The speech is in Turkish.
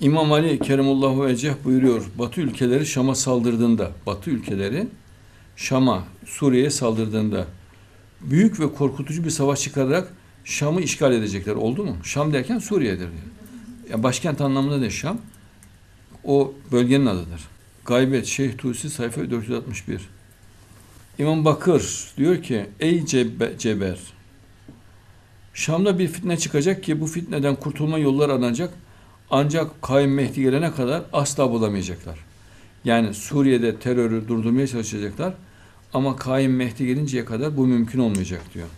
İmam Ali Kerimullahu Eceh buyuruyor. Batı ülkeleri Şam'a saldırdığında, Batı ülkeleri Şam'a, Suriye'ye saldırdığında büyük ve korkutucu bir savaş çıkararak Şam'ı işgal edecekler. Oldu mu? Şam derken Suriye'dir diyor. Ya başkent anlamında da Şam. O bölgenin adıdır. Gaybet Şeyh Tusi sayfa 461. İmam Bakır diyor ki ey Cebe- Ceber Şam'da bir fitne çıkacak ki bu fitneden kurtulma yolları aranacak. Ancak Kaim Mehdi gelene kadar asla bulamayacaklar. Yani Suriye'de terörü durdurmaya çalışacaklar. Ama Kaim Mehdi gelinceye kadar bu mümkün olmayacak diyor.